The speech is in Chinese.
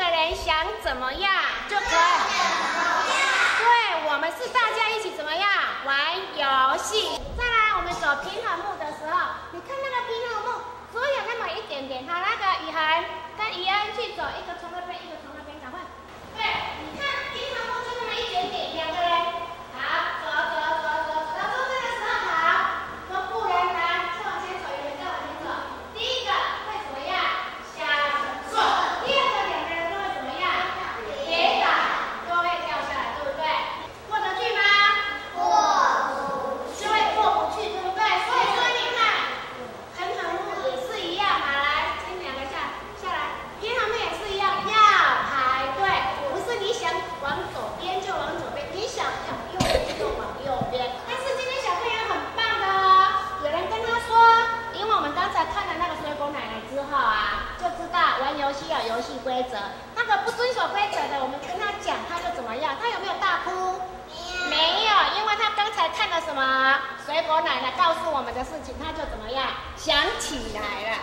个人想怎么样就可以。对，我们是大家一起怎么样玩游戏。再来，我们走平衡木的时候，你看那个平衡木，只有那么一点点。他，那个雨涵跟怡恩去走一个。的事情，他就怎么样想起来了。